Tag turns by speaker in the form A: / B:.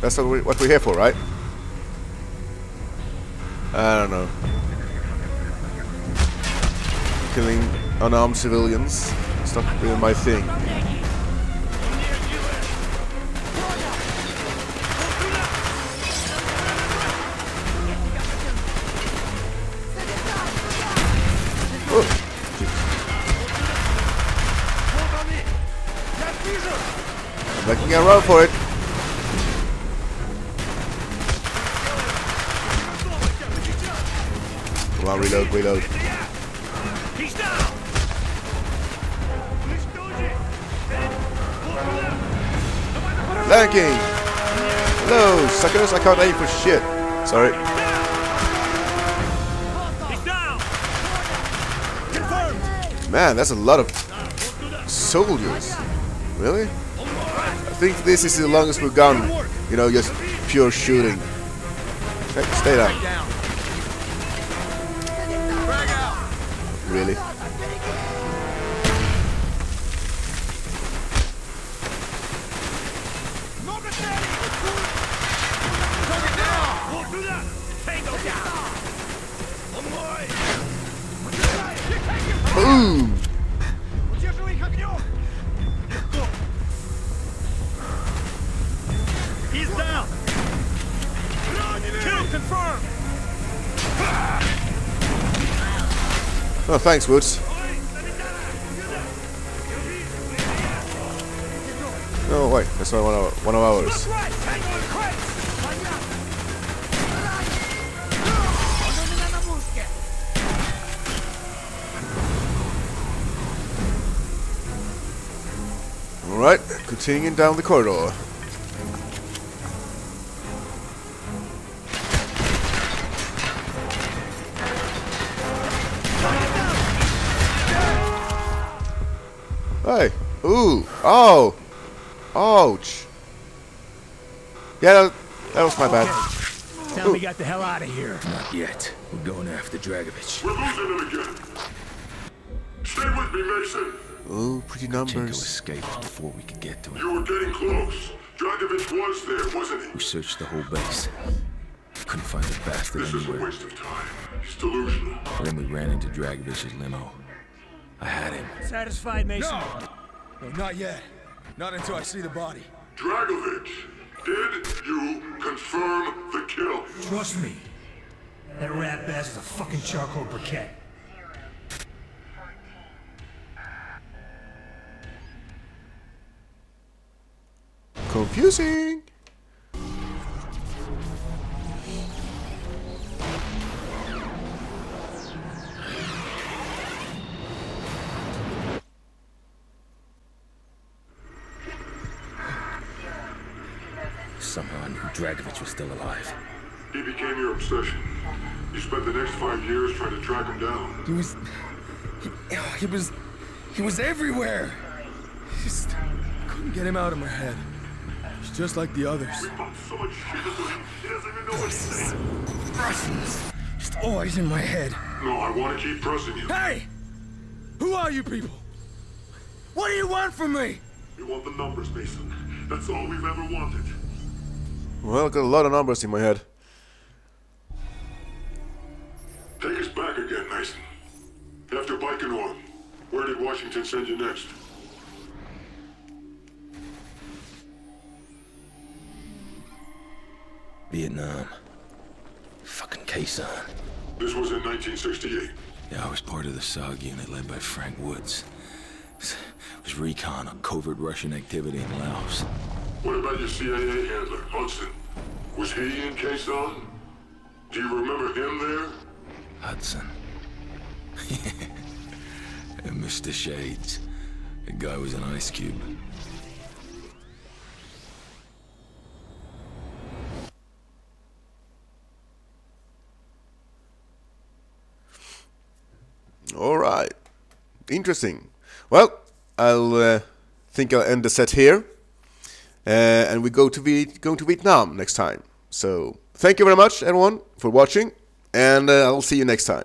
A: That's what, we, what we're here for, right? I don't know. Killing unarmed civilians. Not really my thing. Oh, making a run for it. Come on, reload, reload.
B: He's down!
A: Flanking! Hello, suckers, I can't aim for shit. Sorry.
B: He's down! Confirmed!
A: Man, that's a lot of soldiers. Really? I think this is the longest we've gone. You know, just pure shooting. Stay down. Really?
B: He's down! Kill confirmed!
A: Oh, thanks, Woods. Oh, wait, that's not one of, ours. Alright, continuing down the corridor. Hey! Ooh! Oh! Ouch! Yeah, that, that was my bad.
B: Tell me got the hell out of here.
C: Not yet. We're going after Dragovich.
D: We're losing him again. Stay with me, Mason.
A: Ooh,
C: Kravchenko
A: numbers.
C: escaped before we could get to him.
D: You were getting close. Dragovich was there, wasn't he?
C: We searched the whole base. Couldn't find the bastard
D: This is a waste of time. He's delusional.
C: Then we ran into Dragovich's limo. I had him.
B: Satisfied, Mason?
E: No, not yet. Not until I see the body.
D: Dragovich, did you confirm the kill?
B: Trust me. That rat bass is a fucking charcoal briquette.
A: Confusing!
C: Somehow I knew Dragovich was still alive.
D: He became your obsession. You spent the next five years trying to track him down.
E: He was. He, he was. He was everywhere. Just couldn't get him out of my head. He's just like the others.
D: We pumped so much shit into him, he doesn't even know what he's saying.
E: Russians. Just always in my head.
D: No, I want to keep pressing you.
E: Hey! Who are you people? What do you want from me?
D: We want the numbers, Mason. That's all we've ever wanted.
A: Well, I got a lot of numbers in my head.
D: Take us back again, Mason. After Baikonur, where did Washington send you next?
C: Vietnam. Fucking Khe-Sanh.
D: This was in 1968.
C: Yeah, I was part of the SOG unit led by Frank Woods. It was recon on covert Russian activity in Laos.
D: What about your CIA handler, Hudson? Was he in Khe-Sanh? Do you remember him there?
C: Hudson. Mr. Shades. The guy was an ice cube.
A: Alright. Interesting. Well, I'll uh, think I'll end the set here. Uh, and we go to v- going to Vietnam next time. So, thank you very much, everyone, for watching. And uh, I'll see you next time.